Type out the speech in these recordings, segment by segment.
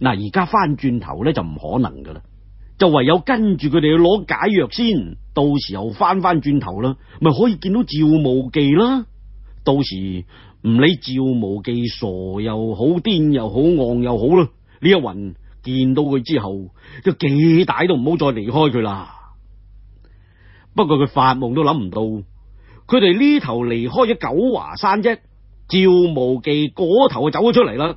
嗱，而家翻转头咧就唔可能噶啦，就唯有跟住佢哋去攞解药先，到时候翻翻转头啦，咪可以见到赵无忌啦。到时唔理赵无忌傻又好癫又好戆又好啦，呢一云见到佢之后，就几大都唔好再离开佢啦。不过佢发梦都谂唔到，佢哋呢头离开咗九华山啫，赵无忌嗰头就走咗出嚟啦。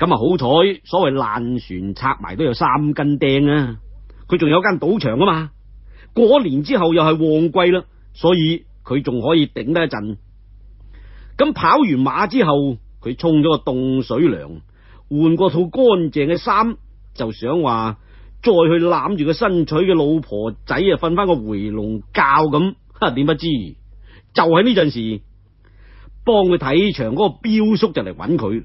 咁啊，好彩，所谓烂船拆埋都有三根钉啊！佢仲有间赌场啊嘛，过年之后又系旺季啦，所以佢仲可以顶得一阵。咁跑完马之后，佢冲咗个冻水凉，换过套干净嘅衫，就想话再去揽住个新娶嘅老婆仔啊，瞓翻个回笼觉咁。吓，点不知就喺呢阵时，帮佢睇场嗰个镖叔就嚟揾佢。